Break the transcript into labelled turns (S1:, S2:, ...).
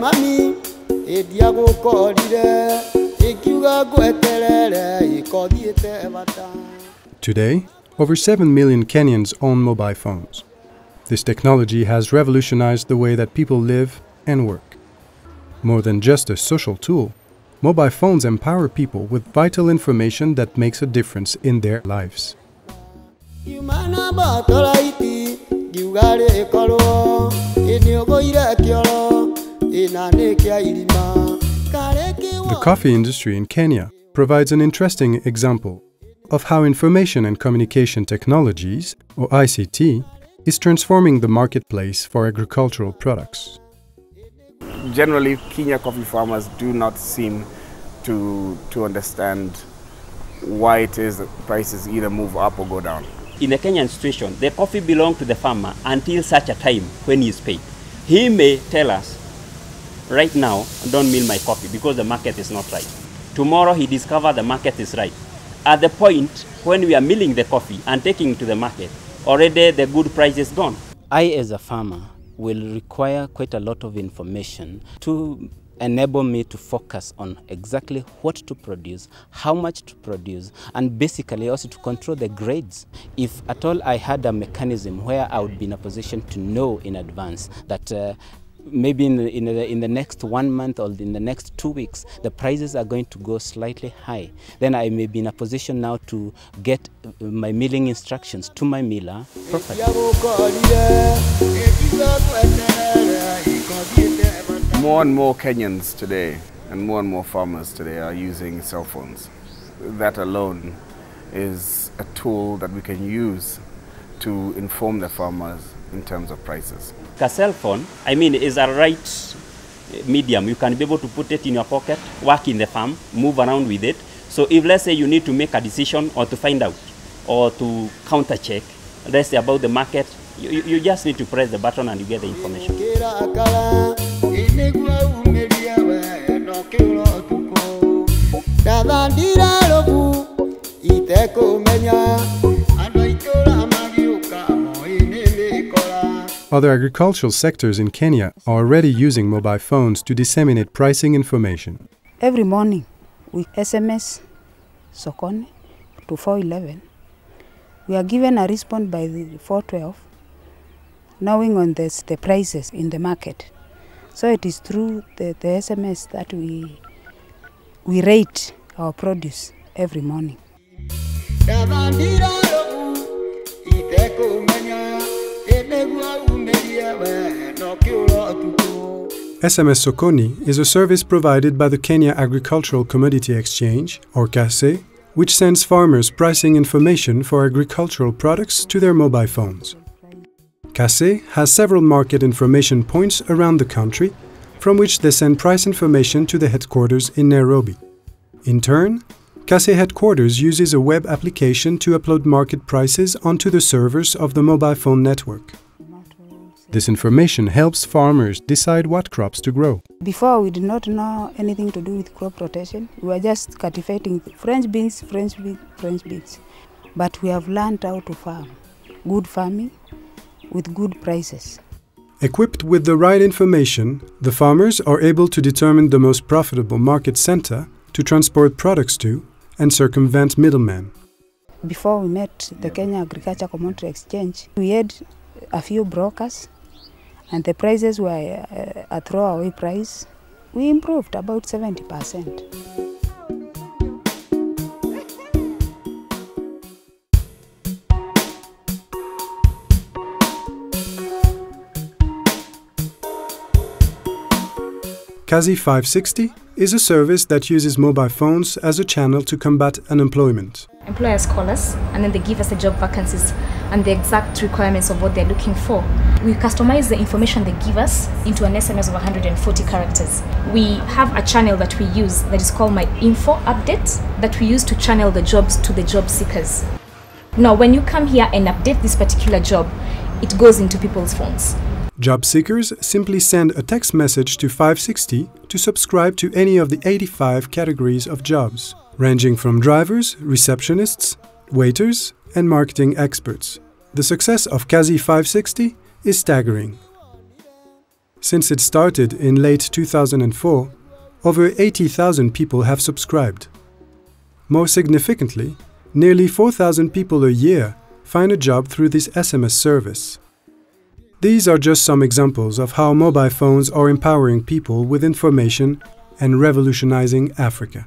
S1: mami ĩndia gũkorire ĩkiuga ngweterere ĩkothiĩte bata
S2: Today, over 7 million Kenyans own mobile phones. This technology has revolutionized the way that people live and work. More than just a social tool, mobile phones empower people with vital information that makes a difference in their lives.
S1: Kiumana botolaiti ngiuga rĩkorwo ĩnĩũgũire kĩoro ĩna nĩ kĩa irima
S2: The coffee industry in Kenya provides an interesting example of how information and communication technologies, or ICT, is transforming the marketplace for agricultural products.
S3: generally Kenya coffee farmers do not seem to to understand why it is that prices either move up or go down.
S4: In the Kenyan situation, the coffee belongs to the farmer until such a time when he is paid. He may tell us, right now, don't mill my coffee because the market is not right. Tomorrow he discover the market is right. At the point when we are milling the coffee and taking to the market, already the good price is gone.
S5: I, as a farmer, will require quite a lot of information to enable me to focus on exactly what to produce, how much to produce, and basically also to control the grades. If at all I had a mechanism where I would be in a position to know in advance that uh, maybe in the, in, the, in the next one month or in the next two weeks the prices are going to go slightly high then i may be in a position now to get uh, my milling instructions to my miller properly
S3: More and more Kenyans today and more and more farmers today are using cell phones. That alone is a tool that we can use to inform the farmers in terms of prices.
S4: A cell phone, I mean, is a right medium. You can be able to put it in your pocket, work in the farm, move around with it. So if let's say you need to make a decision or to find out or to counter check, let's say about the market, you, you you just need to press the button and you get the information.
S1: Kĩrakara ĩnĩguo umĩrie we no kĩũro ũtukũ ndathandire rũbu itekũmenya andũ a itũũra magiũka moĩ nĩ mĩkora
S2: Other agricultural sectors in Kenya are already using mobile phones to disseminate pricing information.
S6: Every morning we SMS Sokoni to 411. We are given a response by the 412, knowing on this, the prices in the market. So it is through the, the SMS that we we rate our produce every morning.
S2: SMS Sokoni is a service provided by the Kenya Agricultural Commodity Exchange, or KACE, which sends farmers pricing information for agricultural products to their mobile phones. KACE has several market information points around the country, from which they send price information to the headquarters in Nairobi. In turn, KACE headquarters uses a web application to upload market prices onto the servers of the mobile phone network. This information helps farmers decide what crops to grow.
S6: Before we did not know anything to do with crop rotation. We were just cultivating French beans, French beans, French beans. But we have learned how to farm. Good farming with good prices.
S2: Equipped with the right information, the farmers are able to determine the most profitable market center to transport products to and circumvent middlemen.
S6: Before we met the Kenya Agriculture Commodity Exchange, we had a few brokers and the prices were uh, a throwaway price. We improved about 70%.
S2: Kazi 560 is a service that uses mobile phones as a channel to combat unemployment.
S7: Employers call us and then they give us the job vacancies and the exact requirements of what they're looking for. We customize the information they give us into an SMS of 140 characters. We have a channel that we use that is called My Info Update that we use to channel the jobs to the job seekers. Now, when you come here and update this particular job, it goes into people's phones.
S2: Job seekers simply send a text message to 560 to subscribe to any of the 85 categories of jobs, ranging from drivers, receptionists, waiters, and marketing experts. The success of Kazi 560 is staggering. Since it started in late 2004, over 80,000 people have subscribed. More significantly, nearly 4,000 people a year find a job through this SMS service. These are just some examples of how mobile phones are empowering people with information and revolutionizing Africa.